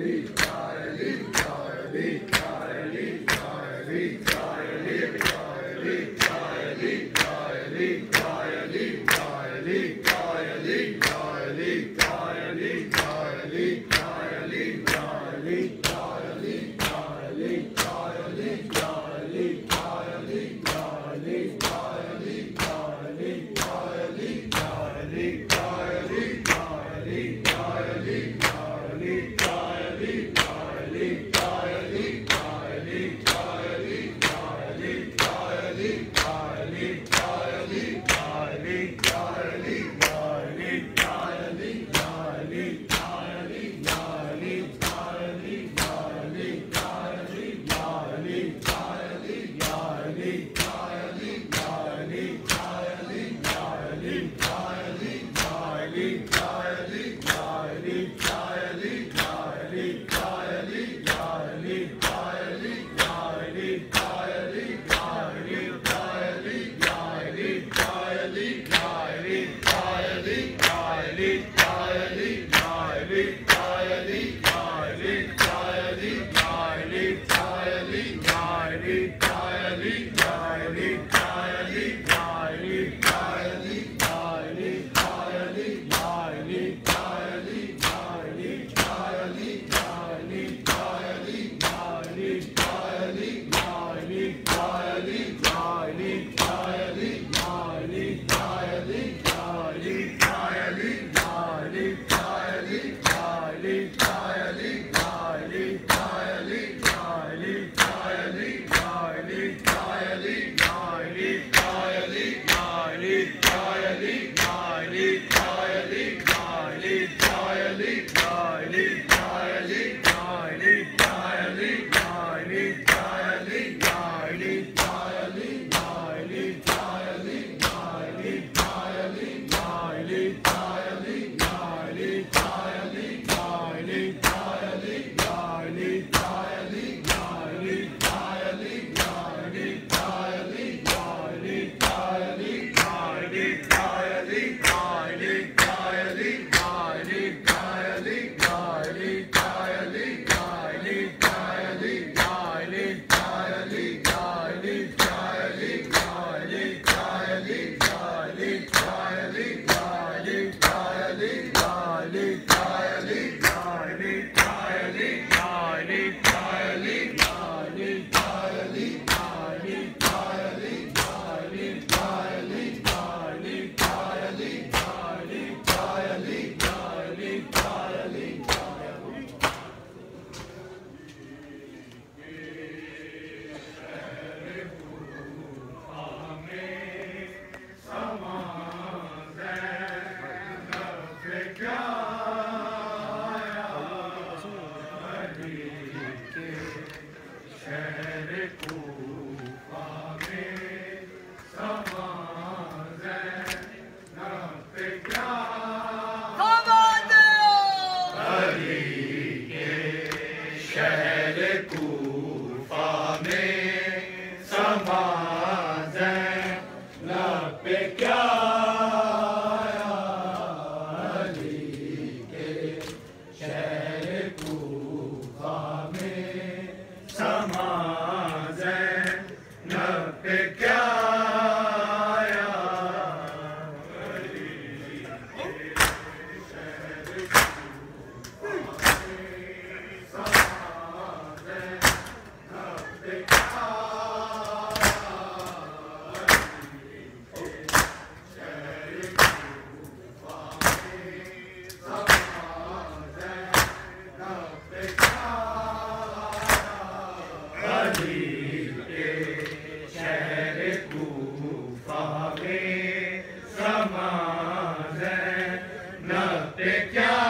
Leave. Eli, Eli, Yeah. क्या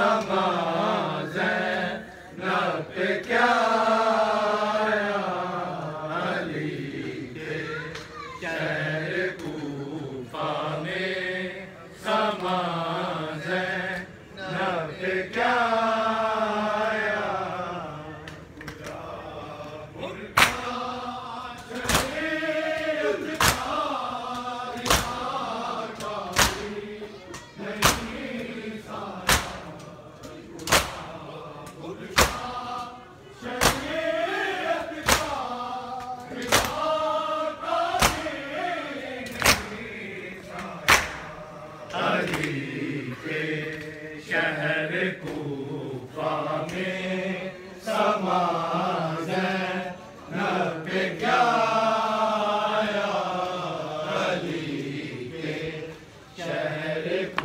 Namah Amém.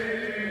Amen.